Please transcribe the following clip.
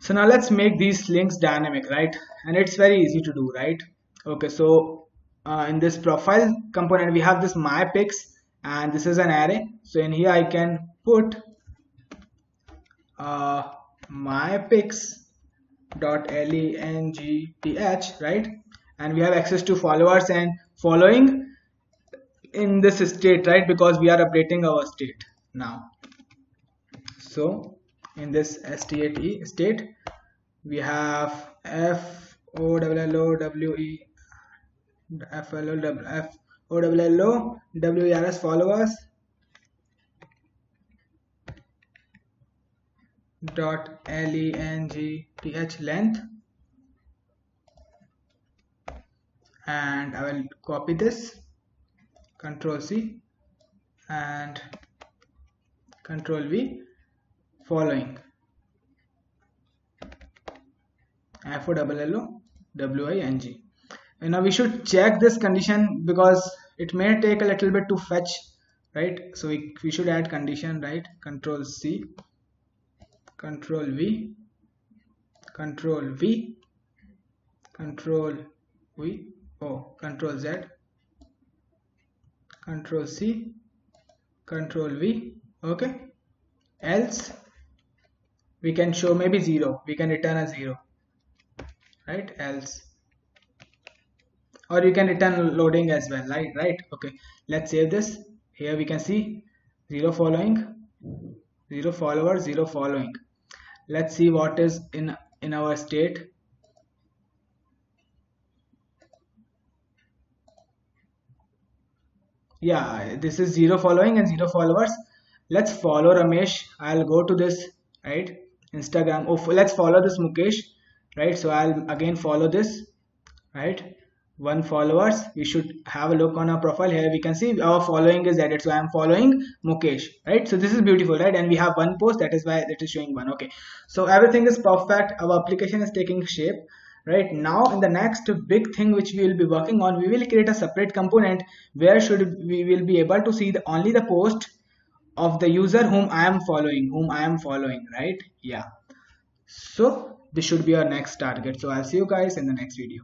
so now let's make these links dynamic right? And it's very easy to do right? Okay so uh, in this profile component we have this my pics and this is an array. So in here I can put uh, my pics dot length right? And we have access to followers and following in this state right? Because we are updating our state now. So in this state state we have f o w o w e f l o w f o w l o w e r s followers dot l e n g t h length. And I will copy this control C and control V following. F O W L O W I N G. And now we should check this condition because it may take a little bit to fetch right? So we, we should add condition right? Control C control V control V control V oh control Z control C control V okay? Else we can show maybe 0 we can return a 0 right? Else. Or you can return loading as well right right? Okay. Let's save this. Here we can see 0 following 0 followers 0 following. Let's see what is in in our state. Yeah this is zero following and zero followers. Let's follow Ramesh. I'll go to this right Instagram. Oh let's follow this Mukesh. Right so I'll again follow this. Right one followers. We should have a look on our profile. Here we can see our following is added. So i am following mukesh. Right so this is beautiful right? And we have one post. That is why it is showing one. Okay so everything is perfect. Our application is taking shape. Right now in the next big thing which we will be working on we will create a separate component where should we will be able to see the, only the post of the user whom i am following whom i am following right? Yeah. So this should be our next target. So i'll see you guys in the next video